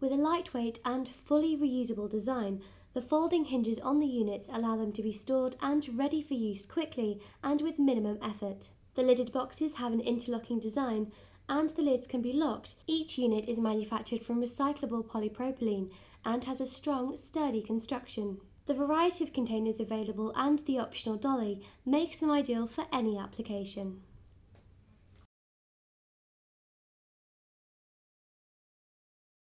With a lightweight and fully reusable design, the folding hinges on the units allow them to be stored and ready for use quickly and with minimum effort. The lidded boxes have an interlocking design and the lids can be locked. Each unit is manufactured from recyclable polypropylene and has a strong, sturdy construction. The variety of containers available and the optional dolly makes them ideal for any application.